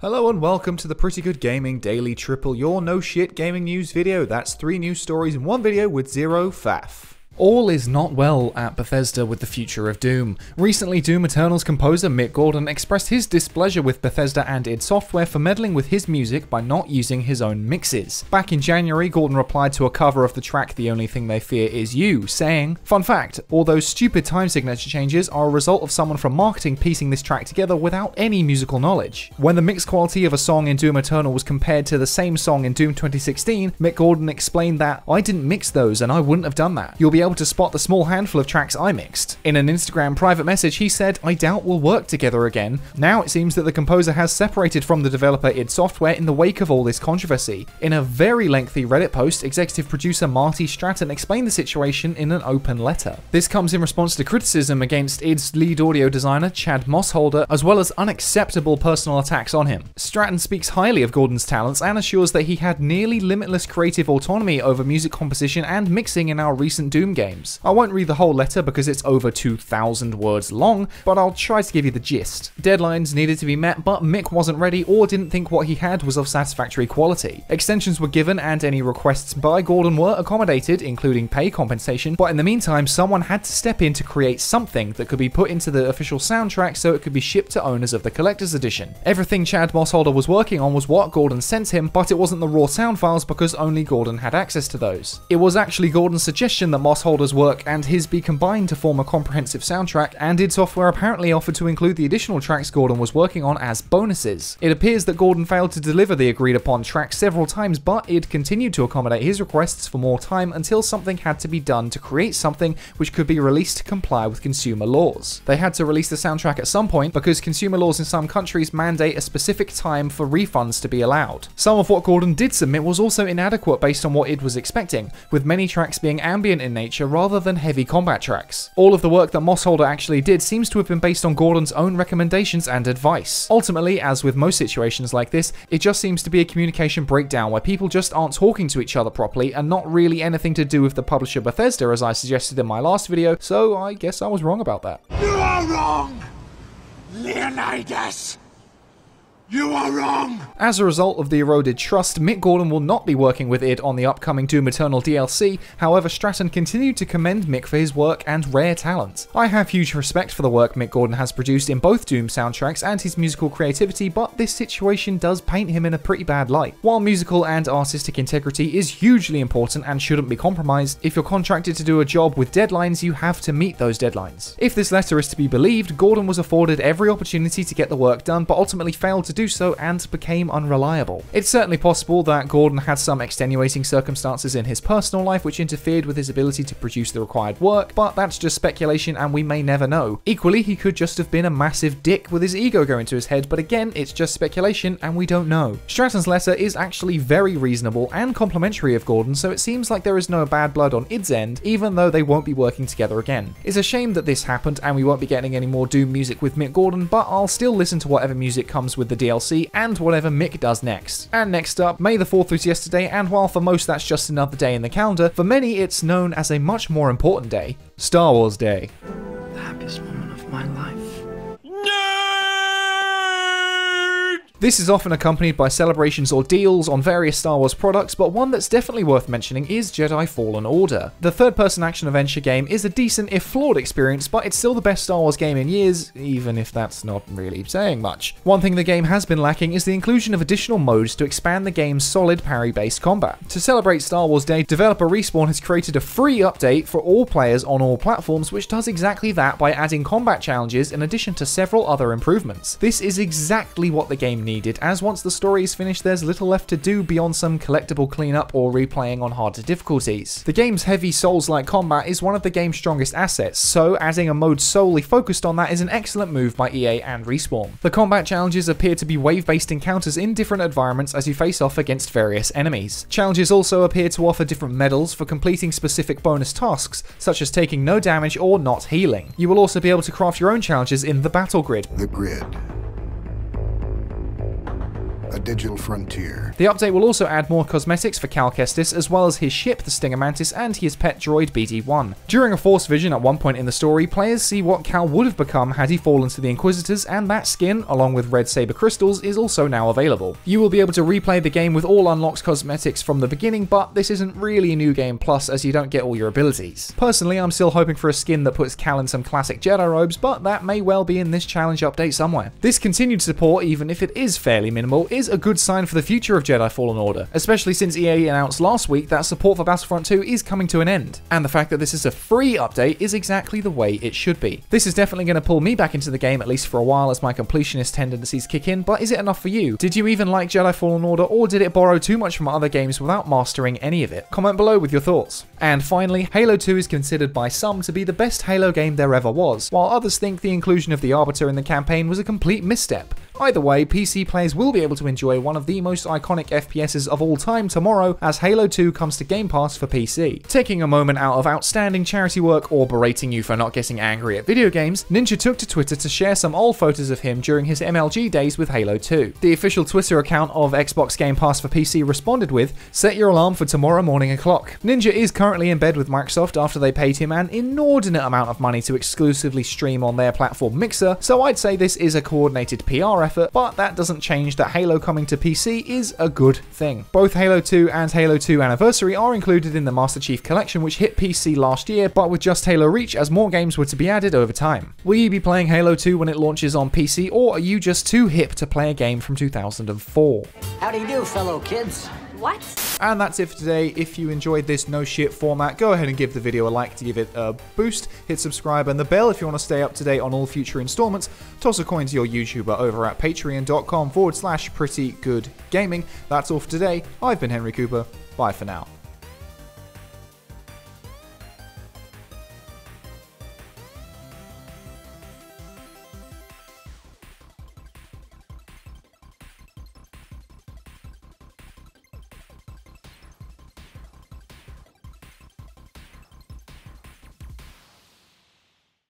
Hello and welcome to the Pretty Good Gaming Daily Triple, your no shit gaming news video. That's three news stories in one video with zero faff. All is not well at Bethesda with the future of Doom. Recently, Doom Eternal's composer Mick Gordon expressed his displeasure with Bethesda and id Software for meddling with his music by not using his own mixes. Back in January, Gordon replied to a cover of the track The Only Thing They Fear Is You, saying, Fun fact, all those stupid time signature changes are a result of someone from marketing piecing this track together without any musical knowledge. When the mix quality of a song in Doom Eternal was compared to the same song in Doom 2016, Mick Gordon explained that, I didn't mix those and I wouldn't have done that. You'll be able able to spot the small handful of tracks I mixed. In an Instagram private message, he said, I doubt we'll work together again. Now it seems that the composer has separated from the developer id Software in the wake of all this controversy. In a very lengthy Reddit post, executive producer Marty Stratton explained the situation in an open letter. This comes in response to criticism against id's lead audio designer, Chad Mossholder, as well as unacceptable personal attacks on him. Stratton speaks highly of Gordon's talents and assures that he had nearly limitless creative autonomy over music composition and mixing in our recent Doom games. I won't read the whole letter because it's over 2,000 words long, but I'll try to give you the gist. Deadlines needed to be met, but Mick wasn't ready or didn't think what he had was of satisfactory quality. Extensions were given and any requests by Gordon were accommodated, including pay compensation, but in the meantime, someone had to step in to create something that could be put into the official soundtrack so it could be shipped to owners of the collector's edition. Everything Chad Mossholder was working on was what Gordon sent him, but it wasn't the raw sound files because only Gordon had access to those. It was actually Gordon's suggestion that Mossholder Holder's work and his be combined to form a comprehensive soundtrack, and id Software apparently offered to include the additional tracks Gordon was working on as bonuses. It appears that Gordon failed to deliver the agreed upon track several times, but id continued to accommodate his requests for more time until something had to be done to create something which could be released to comply with consumer laws. They had to release the soundtrack at some point because consumer laws in some countries mandate a specific time for refunds to be allowed. Some of what Gordon did submit was also inadequate based on what id was expecting, with many tracks being ambient in nature rather than heavy combat tracks. All of the work that Mossholder actually did seems to have been based on Gordon's own recommendations and advice. Ultimately, as with most situations like this, it just seems to be a communication breakdown where people just aren't talking to each other properly and not really anything to do with the publisher Bethesda as I suggested in my last video, so I guess I was wrong about that. You are wrong, Leonidas! You are wrong! As a result of the eroded trust, Mick Gordon will not be working with id on the upcoming Doom Eternal DLC, however Stratton continued to commend Mick for his work and rare talent. I have huge respect for the work Mick Gordon has produced in both Doom soundtracks and his musical creativity, but this situation does paint him in a pretty bad light. While musical and artistic integrity is hugely important and shouldn't be compromised, if you're contracted to do a job with deadlines, you have to meet those deadlines. If this letter is to be believed, Gordon was afforded every opportunity to get the work done, but ultimately failed to do so and became unreliable. It's certainly possible that Gordon had some extenuating circumstances in his personal life which interfered with his ability to produce the required work, but that's just speculation and we may never know. Equally, he could just have been a massive dick with his ego going to his head, but again, it's just speculation and we don't know. Stratton's letter is actually very reasonable and complimentary of Gordon, so it seems like there is no bad blood on id's end, even though they won't be working together again. It's a shame that this happened and we won't be getting any more Doom music with Mick Gordon, but I'll still listen to whatever music comes with the DLC DLC, and whatever Mick does next. And next up, May the 4th was yesterday, and while for most that's just another day in the calendar, for many it's known as a much more important day Star Wars Day. This is often accompanied by celebrations or deals on various Star Wars products, but one that's definitely worth mentioning is Jedi Fallen Order. The third person action adventure game is a decent, if flawed, experience, but it's still the best Star Wars game in years, even if that's not really saying much. One thing the game has been lacking is the inclusion of additional modes to expand the game's solid parry based combat. To celebrate Star Wars Day, developer Respawn has created a free update for all players on all platforms, which does exactly that by adding combat challenges in addition to several other improvements. This is exactly what the game needs needed, as once the story is finished, there's little left to do beyond some collectible cleanup or replaying on harder difficulties. The game's heavy Souls-like combat is one of the game's strongest assets, so adding a mode solely focused on that is an excellent move by EA and Respawn. The combat challenges appear to be wave-based encounters in different environments as you face off against various enemies. Challenges also appear to offer different medals for completing specific bonus tasks, such as taking no damage or not healing. You will also be able to craft your own challenges in the battle grid. The grid a digital frontier. The update will also add more cosmetics for Cal Kestis, as well as his ship, the Stinger Mantis, and his pet droid BD-1. During a Force vision at one point in the story, players see what Cal would have become had he fallen to the Inquisitors, and that skin, along with red saber crystals, is also now available. You will be able to replay the game with all unlocked cosmetics from the beginning, but this isn't really a new game plus as you don't get all your abilities. Personally, I'm still hoping for a skin that puts Cal in some classic Jedi robes, but that may well be in this challenge update somewhere. This continued support, even if it is fairly minimal, is a good sign for the future of Jedi Fallen Order, especially since EA announced last week that support for Battlefront 2 is coming to an end. And the fact that this is a free update is exactly the way it should be. This is definitely going to pull me back into the game at least for a while as my completionist tendencies kick in, but is it enough for you? Did you even like Jedi Fallen Order or did it borrow too much from other games without mastering any of it? Comment below with your thoughts. And finally, Halo 2 is considered by some to be the best Halo game there ever was, while others think the inclusion of the Arbiter in the campaign was a complete misstep. Either way, PC players will be able to enjoy one of the most iconic FPSs of all time tomorrow as Halo 2 comes to Game Pass for PC. Taking a moment out of outstanding charity work or berating you for not getting angry at video games, Ninja took to Twitter to share some old photos of him during his MLG days with Halo 2. The official Twitter account of Xbox Game Pass for PC responded with, Set your alarm for tomorrow morning o'clock. Ninja is currently in bed with Microsoft after they paid him an inordinate amount of money to exclusively stream on their platform Mixer, so I'd say this is a coordinated PR effort, but that doesn't change that Halo coming to PC is a good thing. Both Halo 2 and Halo 2 Anniversary are included in the Master Chief Collection, which hit PC last year, but with just Halo Reach as more games were to be added over time. Will you be playing Halo 2 when it launches on PC, or are you just too hip to play a game from 2004? How do you do, fellow kids? What? And that's it for today. If you enjoyed this no shit format, go ahead and give the video a like to give it a boost. Hit subscribe and the bell if you want to stay up to date on all future installments. Toss a coin to your YouTuber over at patreon.com forward slash pretty good gaming. That's all for today. I've been Henry Cooper. Bye for now.